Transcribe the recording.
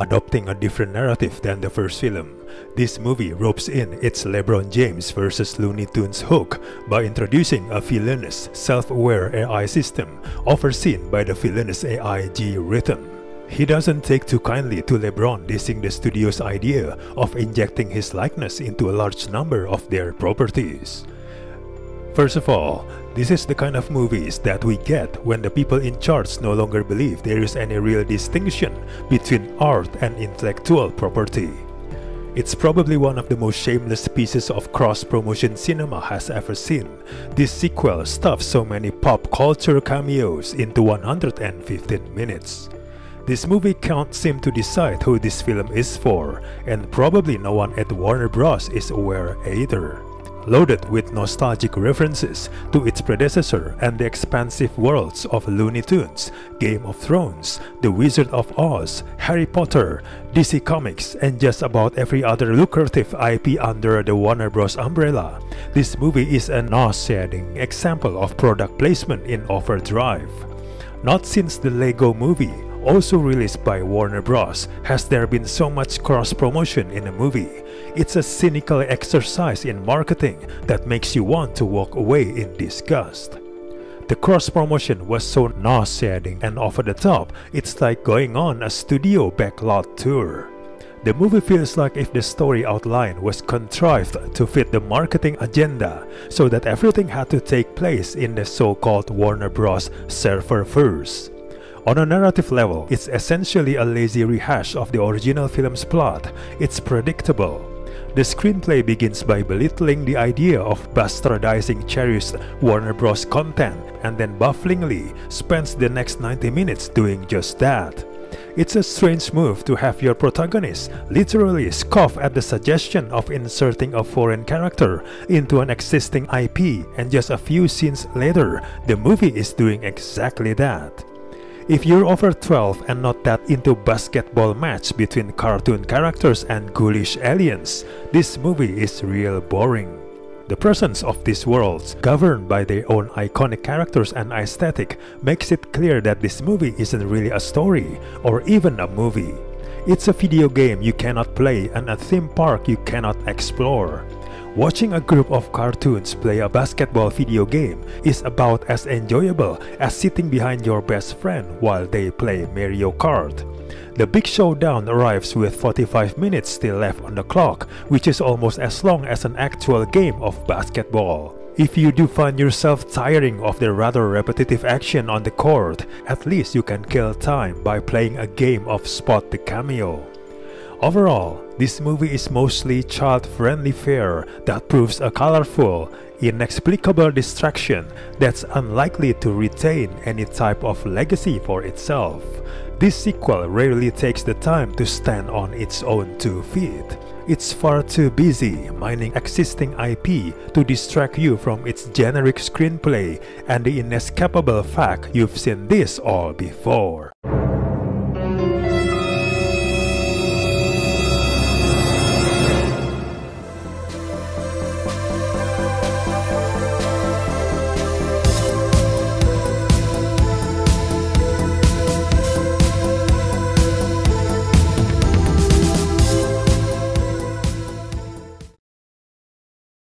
Adopting a different narrative than the first film, this movie ropes in its LeBron James versus Looney Tunes hook by introducing a villainous, self-aware AI system overseen by the villainous Al G Rhythm. He doesn't take too kindly to LeBron dissing the studio's idea of injecting his likeness into a large number of their properties. First of all, this is the kind of movies that we get when the people in charge no longer believe there is any real distinction between art and intellectual property. It's probably one of the most shameless pieces of cross-promotion cinema has ever seen. This sequel stuffs so many pop culture cameos into 115 minutes. This movie can't seem to decide who this film is for, and probably no one at Warner Bros. is aware either loaded with nostalgic references to its predecessor and the expansive worlds of Looney Tunes, Game of Thrones, The Wizard of Oz, Harry Potter, DC Comics, and just about every other lucrative IP under the Warner Bros. umbrella. This movie is a nauseating example of product placement in overdrive. Not since the Lego movie, also released by Warner Bros., has there been so much cross-promotion in a movie. It's a cynical exercise in marketing that makes you want to walk away in disgust. The cross-promotion was so nauseating and over the top, it's like going on a studio backlot tour. The movie feels like if the story outline was contrived to fit the marketing agenda, so that everything had to take place in the so-called Warner Bros. serververse. On a narrative level, it's essentially a lazy rehash of the original film's plot. It's predictable. The screenplay begins by belittling the idea of bastardizing cherished Warner Bros. content and then bafflingly spends the next 90 minutes doing just that. It's a strange move to have your protagonist literally scoff at the suggestion of inserting a foreign character into an existing IP and just a few scenes later, the movie is doing exactly that. If you're over 12 and not that into basketball match between cartoon characters and ghoulish aliens, this movie is real boring. The presence of these worlds, governed by their own iconic characters and aesthetic, makes it clear that this movie isn't really a story, or even a movie. It's a video game you cannot play and a theme park you cannot explore. Watching a group of cartoons play a basketball video game is about as enjoyable as sitting behind your best friend while they play Mario Kart. The big showdown arrives with 45 minutes still left on the clock, which is almost as long as an actual game of basketball. If you do find yourself tiring of the rather repetitive action on the court, at least you can kill time by playing a game of Spot the Cameo. Overall, this movie is mostly child-friendly fare that proves a colorful, inexplicable distraction that's unlikely to retain any type of legacy for itself. This sequel rarely takes the time to stand on its own two feet. It's far too busy mining existing IP to distract you from its generic screenplay and the inescapable fact you've seen this all before.